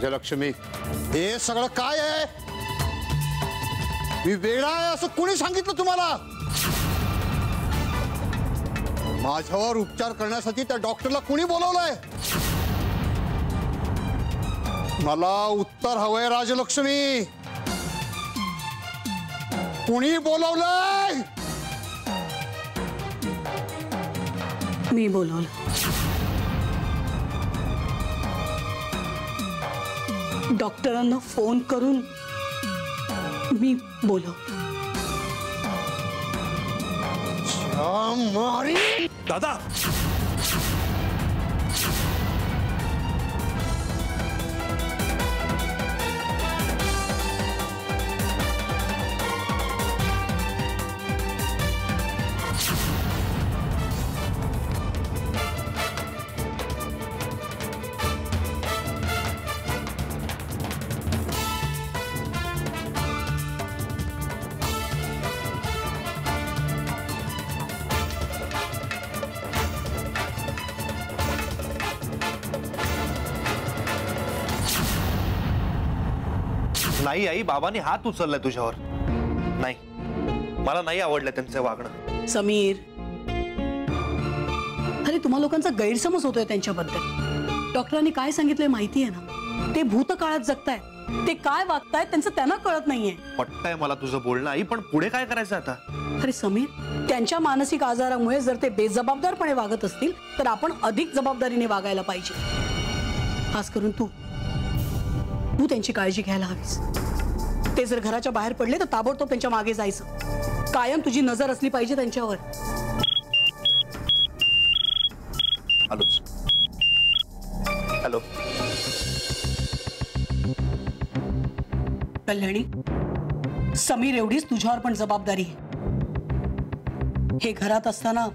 राजलक्ष्मी। हे सगळं काय आहे? मी माझ्यावर उपचार करण्यासाठी त्या डॉक्टरला कुणी बोलवलंय? मला उत्तर हवंय राजलक्ष्मी. कुणी बोलवलंय? मी बोलवलं. डॉक्टरांना फ़ोन करून मी बोलव. दादा नाही आई बाबांनी हात उचललाय तुझ्यावर. नाही मला नाही आवडलं त्यांचं वागणं. समीर. अरे तुम्हा लोकांचा गैरसमज होतोय त्यांच्याबद्दल. डॉक्टरांनी काय सांगितलंय माहिती आहे ना? ते भूतकाळात जगताय. ते काय वागतायत त्यांचं त्यांना कळत नाहीये. पटतंय मला तुझं बोलणं आई पण पुढे काय करायचं आता? अरे समीर त्यांच्या मानसिक आजारामुळे जर ते बेजबाबदारपणे वागत असतील तर आपण अधिक जबाबदारीने वागायला पाहिजे. खास करून तू. तू त्यांची काळजी घ्यायला हवीस. ते जर घराच्या बाहेर पडले तर ताबडतोब त्यांच्या मागे जायचं. कायम तुझी नज़र असली पाहिजे त्यांच्यावर. हॅलो. कल्याणी समीर एवढीच तुझ्यावर पण जबाबदारी आहे. हे घरात असताना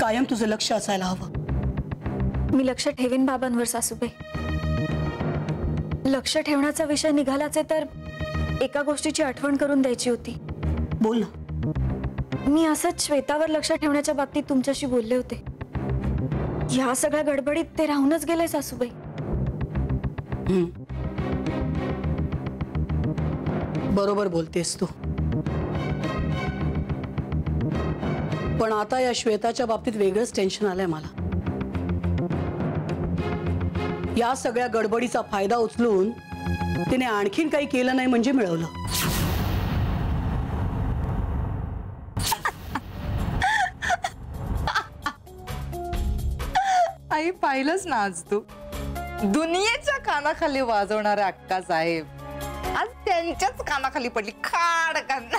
कायम तुझं लक्ष असायला हवं. मी लक्ष ठेवीन बाबांवर सासूबाई. लक्ष ठेवण्याचा विषय निघालाच तर एका गोष्टीची आठवण करून द्यायची होती. बोल ना. मी असंच श्वेतावर लक्ष ठेवण्याच्या बाबतीत तुमच्याशी बोलले होते. ह्या सगळ्या गडबडीत ते राहूनच गेले सासूबाई. बरोबर बोलतेस तू. पण आता या श्वेताच्या बाबतीत वेगळंच टेन्शन आलंय मला. या सगळ्या गडबडीचा फायदा उचलून तिने आणखीन काही केलं नाही म्हणजे मिळवलं. आई पाहिलंच ना आज तू. दुनियेच्या कानाखाली वाजवणाऱ्या अक्का साहेब आज त्यांच्याच कानाखाली पडली खाड कान.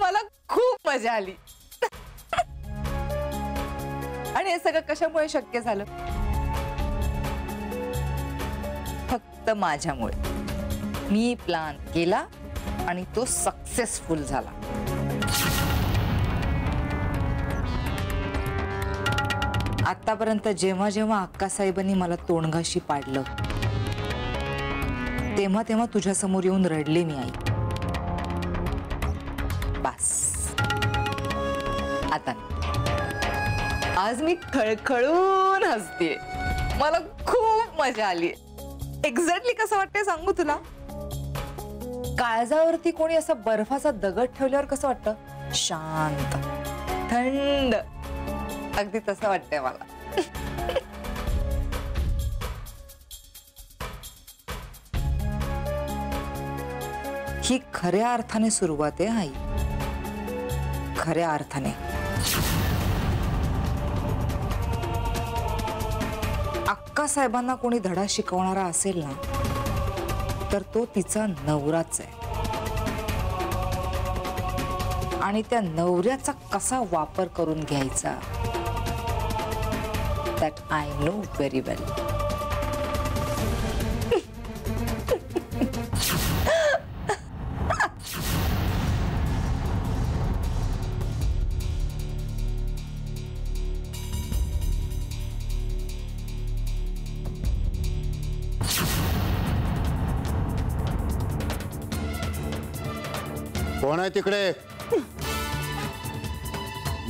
मला खूप मजा आली. आणि हे सगळं कशामुळे शक्य झालं? फक्त माझ्यामुळे. मी प्लान केला आणि तो सक्सेसफुल झाला. आतापर्यंत जेव्हा जेव्हा अक्कासाहेबांनी मला तोंडघाशी पाडलं तेव्हा तेव्हा तुझ्या समोर येऊन रडले मी आई. बस. आज मी खळखळून हसते मला खूप मज़ा आली. एक्झॅक्टली कसं वाटतंय सांगू तुला? काळजावरती कोणी असा बर्फाचा दगड ठेवल्यावर कसं वाटतं? शांत, थंड. अगदी तसं वाटतंय मला. ही खऱ्या अर्थाने सुरुवात आहे, आई. खऱ्या अर्थाने. अक्का साहेबांना कोणी धडा शिकवणारा असेल ना तर तो तिचा नवराच आहे. आणि त्या नवऱ्याचा कसा वापर करून घ्यायचा that I know very well कोण आहे तिकडे.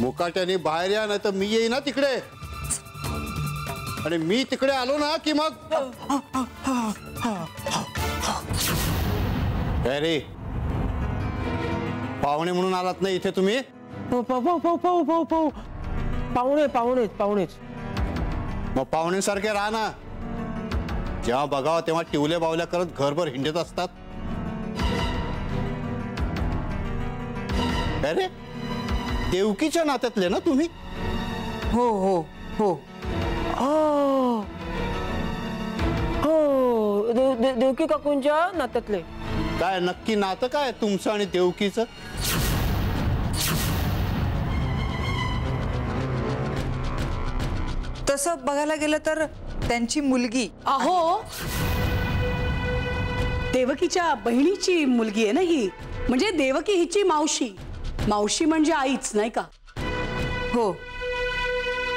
मुकाट्याने बाहेर या नाही तर मी येईन ना तिकडे. आणि मी तिकडे आलो ना की मग? अरे पाहुणे म्हणून आलात ना इथे तुम्ही? पाहू पाहू पाहू पाहू पाहू पाहू पाहुणे पाहुणेच पाहुणेच मग पाहुण्यांसारखे राहा ना. जेव्हा बघावं तेव्हा टिवल्या बावल्या करत घरभर हिंडत असतात. अरे देवकीच्या नात्यातले ना तुम्ही? हो हो हो. हो देव देव- देवकी काकूंच्या नात्यातले. काय नक्की नातं काय तुमचं आणि देवकीचं? तसं बघायला गेलं तर त्यांची मुलगी. अहो देवकीच्या बहिणीची मुलगी आहे ना ही? म्हणजे देवकी हिची मावशी. मावशी म्हणजे आईच नाही का? हो.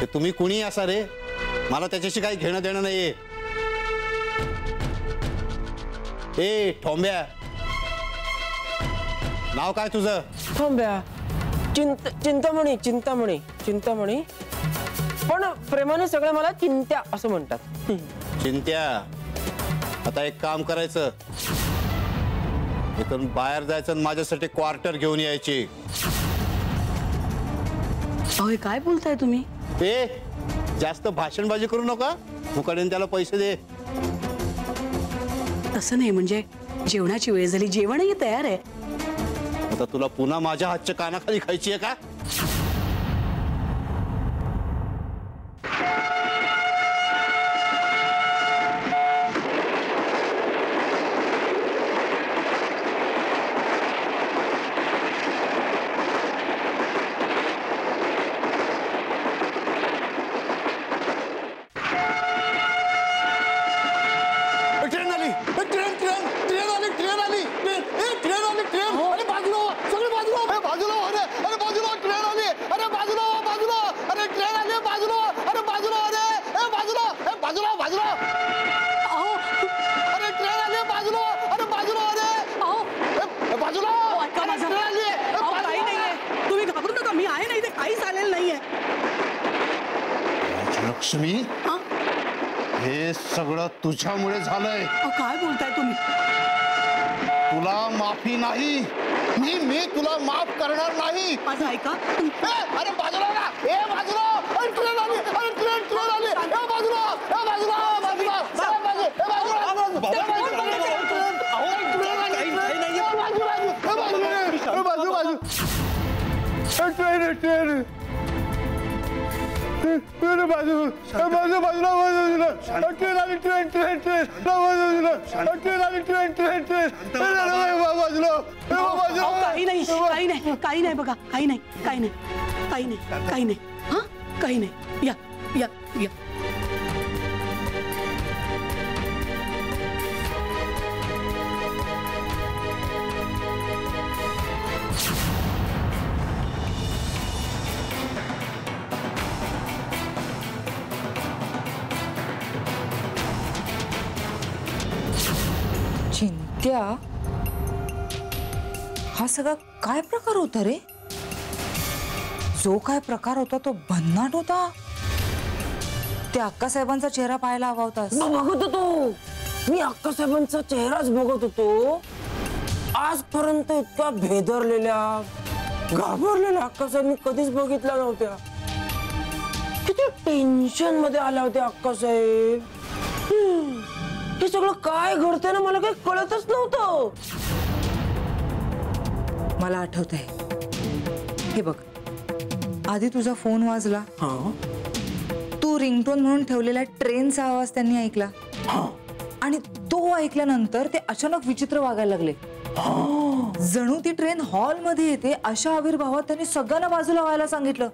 ते तुम्ही कुणी असा रे? मला त्याच्याशी काही घेणं देणं नाहीये. ए ठोंब्या. नाव काय तुझं? थांब्या चिंत चिंतामणी चिंतामणी चिंतामणी. पण प्रेमाने सगळे मला चिंत्या असं म्हणतात. चिंत्या. आता एक काम करायचं. इथून बाहेर जायचं आणि माझ्यासाठी क्वार्टर घेऊन यायची. अहो काय बोलताय तुम्ही? ए जास्त भाषणबाजी करू नका. मुकाडीन त्याला पैसे दे. तसं नाही म्हणजे जेवणाची वेळ झाली. जेवणही तयार आहे. आता तुला पुन्हा माझ्या हातच्या कानाखाली खायची आहे का? हे सगळं तुझ्यामुळे झालंय अहो, काय बोलताय तुम्ही तुला माफी नाही मी मी तुला माफ करणार नाही माझं ऐका ए, अरे बाजूला ना ए बाजूला अरे ट्रेन आली अरे ट्रेन ट्रेन आली ए बाजूला ए बाजूला ए बाजूला ए बाजू ए बाजूला ए बाजूला ए बाजूला ट्रेन, ट्रेन. अहो, ट्रेन आली, ट्रेन. ए, बाजूला आली. ए, बाजूला आली. ए, बाजू बाजू ए, ट्रेन ट्रेन. ट्रेन, बाजू बाजू बाजूला बाजूला ट्रेन आली ट्रेन ट्रेन ट्रेन बाजूला ट्रेन आली ट्रेन ट्रेन ट्रेन बाजूला बाजूला काही नाही काही नाही काही नाही बघा काही नाही काही नाही काही नाही काही नाही हा काही नाही या या या हा सगळा प्रकार होता रे? जो काय प्रकार होता तो भन्नाट होता. त्या चेहरा पाहायला हवा होतास बघत होतो. मी अक्कासाहेबांचा चेहराच बघत होतो. आजपर्यंत इतका भेदरलेल्या घाबरलेल्या अक्कासाहेब मी कधीच बघितल्या नव्हत्या. किती टेन्शन मध्ये आल्या होत्या अक्कासाहेब. हम्म, हे सगळं काय घडतंय ना? मला काही कळतच नव्हतं. मला आठवत आहे हे बघ. आधी तुझा फ़ोन वाजला. हा. तू रिंगटोन म्हणून ठेवलेला ट्रेनचा आवाज़ त्यांनी ऐकला. आणि तो ऐकल्यानंतर ते अचानक विचित्र वागायला लागले. जणू ती ट्रेन हॉल मध्ये येते अशा आविर्भावात त्यांनी सगळ्यांना बाजूला व्हायला सांगितलं.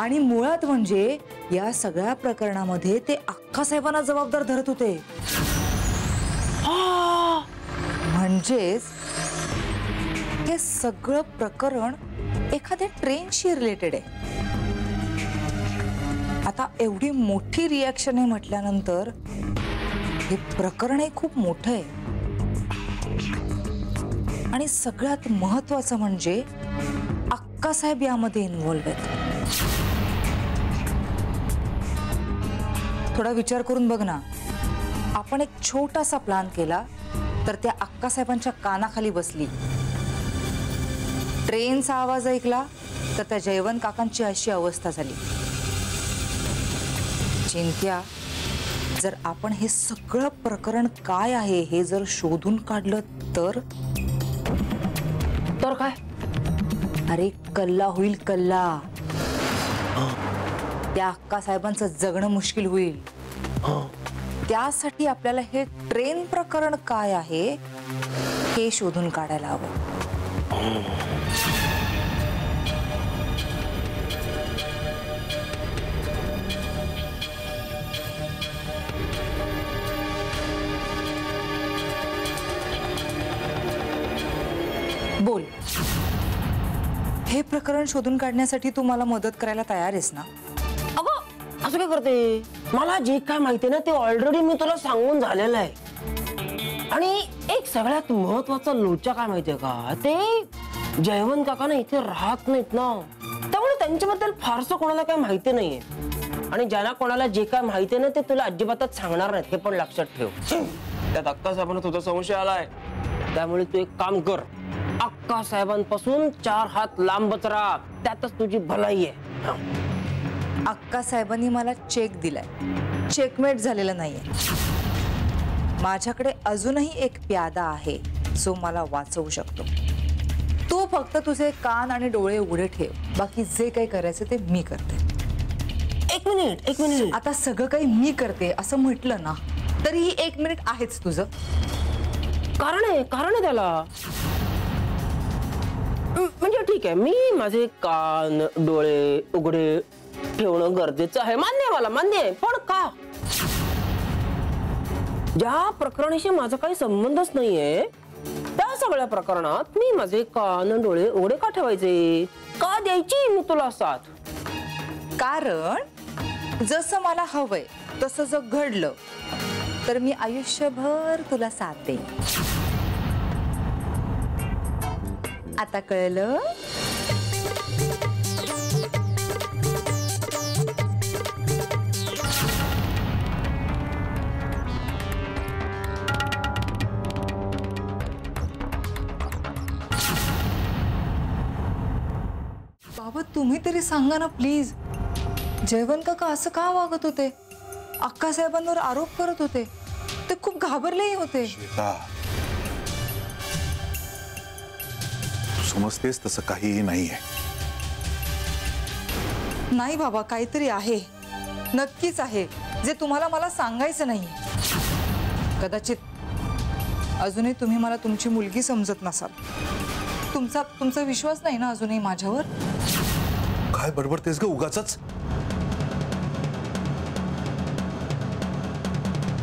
आणि मुळात म्हणजे या सगळ्या प्रकरणामध्ये ते अक्का साहेबांना जबाबदार धरत होते. म्हणजेच हे सगळं प्रकरण एखाद्या ट्रेनशी रिलेटेड आहे. आता एवढी मोठी रिॲक्शन आहे म्हटल्यानंतर हे प्रकरण हे खूप मोठं आहे. आणि सगळ्यात महत्वाचं म्हणजे अक्कासाहेब यामध्ये इन्व्हॉल्व आहेत. थोडा विचार करून बघ ना. आपण एक छोटासा प्लान केला तर त्या अक्कासाहेबांच्या कानाखाली बसली. ट्रेनचा आवाज ऐकला तर त्या जयवंत काकांची अशी अवस्था झाली. चिंत्या जर आपण हे सगळं प्रकरण काय आहे हे जर शोधून काढलं तर? तर काय? अरे कल्ला होईल कल्ला. त्या अक्कासाहेबांचं जगणं मुश्किल होईल. त्यासाठी आपल्याला हे ट्रेन प्रकरण काय आहे, हे शोधून काढायला हवं. बोल. हे प्रकरण शोधून काढण्यासाठी तू मला मदत करायला तयार आहेस ना? अगं, असं काय करते? मला जे काय माहिती ना ऑलरेडी मी तुला सांगून झालेलं एक सगळ्यात महत्वाचा लोचा काय माहितीये का? ते जयवंत काका ना इथे राहत नाहीत ना. त्यामुळे त्यांच्याबद्दल फारसं कोणाला काय माहिती नाहीये. आणि ज्यांना कोणाला जे काय माहिती ना, ते तुला अजिबातच सांगणार नाहीत. हे तुझा संशय आलाय. त्यामुळे तू एक काम कर. अक्का साहेबांपासून चार हात लांबच राहा. तुझी भलाई आहे. अक्का साहेबांनी मला चेक दिलाय. चेकमेट झालेला नाहीये. माझ्याकडे अजूनही एक प्यादा आहे जो मला वाचवू शकतो. तू फक्त तुझे कान आणि डोळे उघडे ठेव. बाकी जे काही करायचं ते मी करते. एक मिनिट एक मिनिट. आता सगळं काही मी करते असं म्हटलं ना तरीही एक मिनिट आहेच तुझं. कारण आहे कारण आहे त्याला. म्हणजे ठीक आहे मी माझे कान डोळे उघडे ठेवणं गरजेचं आहे. मान्य मला मान्य आहे. पण का? ज्या प्रकरणाशी माझा काही संबंधच नाहीये त्या सगळ्या प्रकरणात मी माझे कान डोळे उघडे का ठेवायचे? का द्यायची मी तुला साथ? कारण जसं मला हवंय तसं जर घडलं तर मी आयुष्यभर तुला साथ देईन. आता कळलं? तुम्ही तरी सांगा ना प्लीज़ जयवंत काका असं का वागत होते? अक्का साहेबांवर आरोप करत होते. ते खूप घाबरलेही होते. समजतेस तसं काहीही नाहीये. नाही बाबा काहीतरी आहे. नक्कीच आहे. जे तुम्हाला मला सांगायचं नाही. कदाचित अजूनही तुम्ही मला तुमची मुलगी समजत नसाल. तुमचा तुमचा विश्वास नाही ना अजूनही माझ्यावर? काय बडबडतेस ग उगाच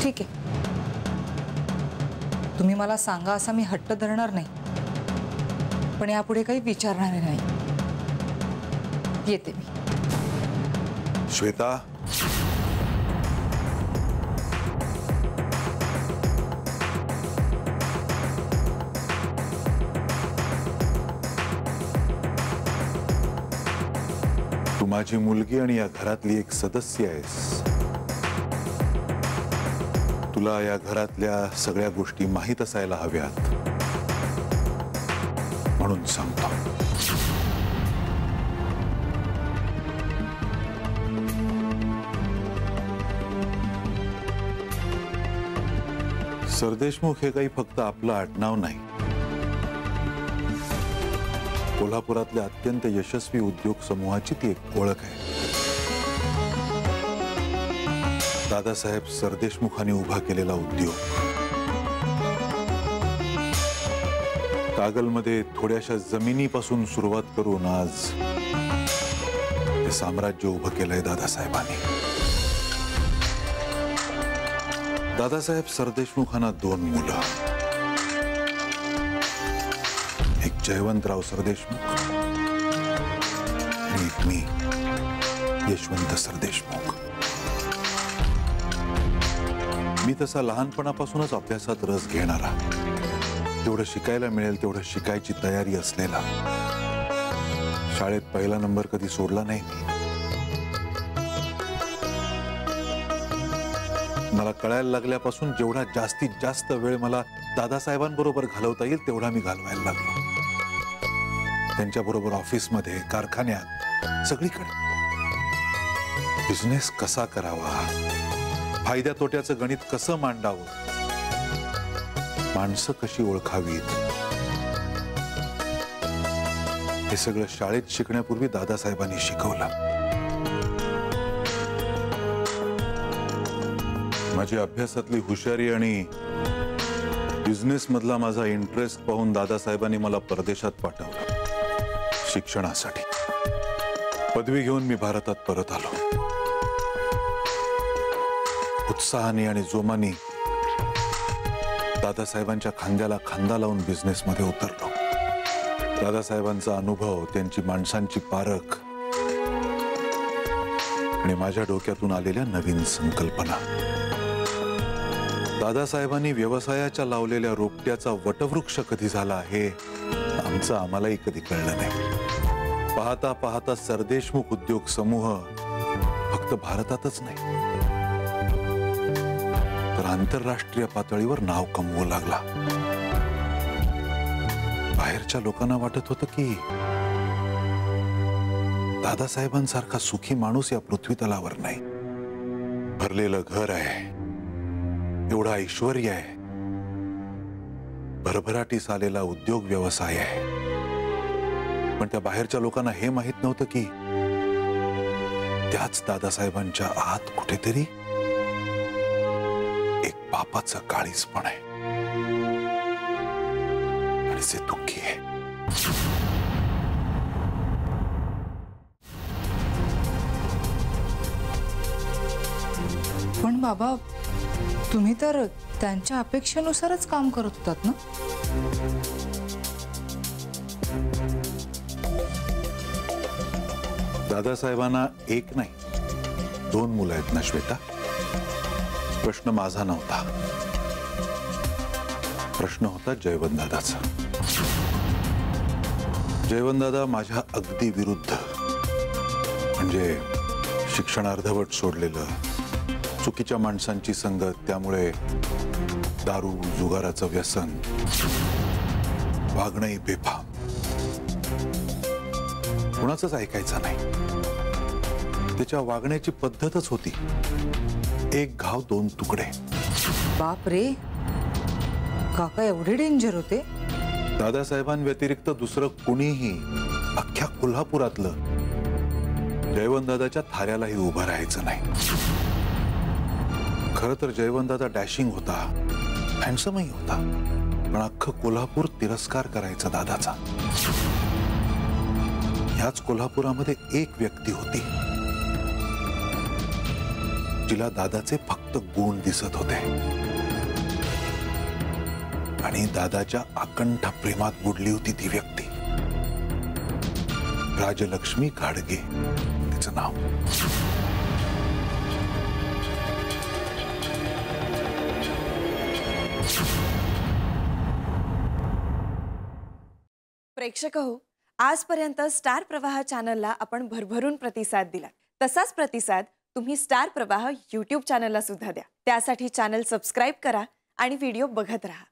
ठीक आहे. तुम्ही मला सांगा असा मी हट्ट धरणार नाही. पण यापुढे काही विचारणार नाही. येते मी. श्वेता? माझी मुलगी आणि या घरातली एक सदस्य आहेस. तुला या घरातल्या सगळ्या गोष्टी माहीत असायला हव्यात. म्हणून सांगतो. सरदेशमुख हे काही फक्त आपलं आडनाव नाही. कोल्हापुरातल्या अत्यंत यशस्वी उद्योग समूहाची ती एक ओळख आहे. दादासाहेब सरदेशमुखांनी उभा केलेला उद्योग. कागलमध्ये थोड्याशा जमिनीपासून सुरुवात करून आज हे साम्राज्य उभं केलंय दादासाहेबांनी. दादासाहेब सरदेशमुखांना दोन मुलं. जयवंतराव सरदेशमुख। आणि मी, यशवंत सरदेशमुख। मी तसा लहानपणापासूनच अभ्यासात रस घेणारा. जेवढं शिकायला मिळेल तेवढं शिकायची तयारी असलेला. शाळेत पहिला नंबर कधी सोडला नाही मला कळायला लागल्यापासून जेवढा जास्तीत जास्त वेळ मला दादासाहेबांबरोबर घालवता येईल तेवढा मी घालवायला लागलो. त्यांच्याबरोबर ऑफिसमध्ये कारखान्यात सगळीकडे. बिझनेस कसा करावा? फायद्या तोट्याचं गणित कसं मांडावं? माणसं कशी ओळखावीत? हे सगळं शाळेत शिकण्यापूर्वी दादासाहेबांनी शिकवलं. माझी अभ्यासातली हुशारी आणि बिझनेस मधला माझा इंटरेस्ट पाहून दादासाहेबांनी मला परदेशात पाठवलं. शिक्षणासाठी. पदवी घेऊन मी भारतात परत आलो. उत्साहाने आणि जोमाने दादासाहेबांच्या खांद्याला खांदा लावून बिझनेस मध्ये उतरलो. दादासाहेबांचा अनुभव त्यांची माणसांची पारख आणि माझ्या डोक्यातून आलेल्या नवीन संकल्पना. दादासाहेबांनी व्यवसायाच्या लावलेल्या रोपट्याचा वटवृक्ष कधी झाला हे आमचं आम्हालाही कधी कळलं नाही. पाहता पाहता सरदेशमुख उद्योग समूह फक्त भारतातच नाही, तर आंतरराष्ट्रीय पातळीवर नाव कमवू लागला. बाहेरच्या लोकांना वाटत होतं की दादासाहेबांसारखा सुखी माणूस या पृथ्वी तलावर नाही. भरलेलं घर आहे, एवढा ऐश्वर आहे, भरभराटीस आलेला उद्योग व्यवसाय आहे. पण त्या बाहेरच्या लोकांना हे माहित नव्हतं एक आणि ते दुःखी आहे. पण बाबा, तुम्ही तर त्यांच्या अपेक्षेनुसारच काम करत होतात ना? दादासाहेबांना एक नाही, दोन मुलं आहेत ना श्वेता प्रश्न माझा नव्हता. प्रश्न होता जयवंत दादाचा. जयवंत दादा माझ्या अगदी विरुद्ध, म्हणजे शिक्षण अर्धवट सोडलेलं, चुकीच्या माणसांची संगत, त्यामुळे दारू, जुगाराचं व्यसन, वागणंही बेफाम. कुणाचंच ऐकायचं नाही. त्याच्या वागण्याची पद्धतच होती. एक घाव दोन तुकडे. बाप रे. काका एवढे डेंजर होते. दादासाहेबांव्यतिरिक्त दुसरं कुणीही अख्ख्या कोल्हापुरातलं जयवंतदादाच्या थाऱ्यालाही उभं राहायचं नाही. खरं तर जयवंतदादा डॅशिंग होता. हँडसमही होता. पण अख्खं कोल्हापूर तिरस्कार करायचा दादाचा. ह्याच कोल्हापुरामध्ये एक व्यक्ती होती. जिला दादाचे फक्त गुण दिसत होते. आणि दादाच्या आकंठ प्रेमात बुडली होती ती व्यक्ती. राजलक्ष्मी घाडगे, तिचं नाव. प्रेक्षक हो आजपर्यंत स्टार प्रवाह चॅनलला आपण भरभरून प्रतिसाद दिला तसाच प्रतिसाद तुम्ही स्टार प्रवाह यूट्यूब चॅनलला सुद्धा द्या. त्यासाठी चॅनल सबस्क्राईब करा आणि व्हिडिओ बघत राहा.